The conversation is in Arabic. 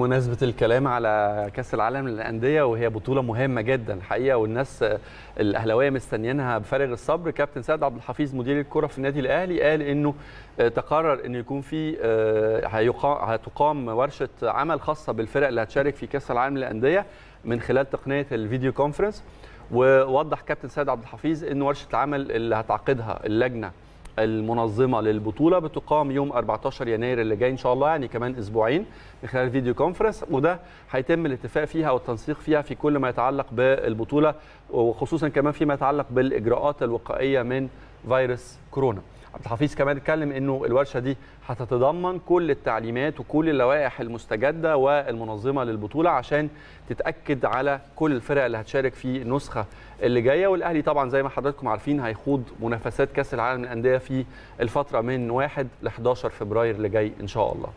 بمناسبة الكلام على كأس العالم للأندية وهي بطولة مهمة جدا الحقيقة والناس الأهلاوية مستنيينها بفارغ الصبر. كابتن سيد عبد الحفيظ مدير الكرة في النادي الأهلي قال إنه تقرر إنه يكون في هتقام ورشة عمل خاصة بالفرق اللي هتشارك في كأس العالم للأندية من خلال تقنية الفيديو كونفرنس. ووضح كابتن سيد عبد الحفيظ إن ورشة العمل اللي هتعقدها اللجنة المنظمة للبطولة بتقام يوم 14 يناير اللي جاي إن شاء الله يعني كمان أسبوعين من خلال فيديو كونفرنس وده هيتم الاتفاق فيها والتنسيق فيها في كل ما يتعلق بالبطولة وخصوصا كمان فيما يتعلق بالإجراءات الوقائية من فيروس كورونا. عبد الحفيظ كمان اتكلم انه الورشة دي هتتضمن كل التعليمات وكل اللوائح المستجدة والمنظمة للبطولة عشان تتأكد على كل الفرق اللي هتشارك في النسخة اللي جاية والأهلي طبعا زي ما حضراتكم عارفين هيخوض منافسات كأس العالم للأندية في الفترة من 1 ل 11 فبراير اللي جاي إن شاء الله.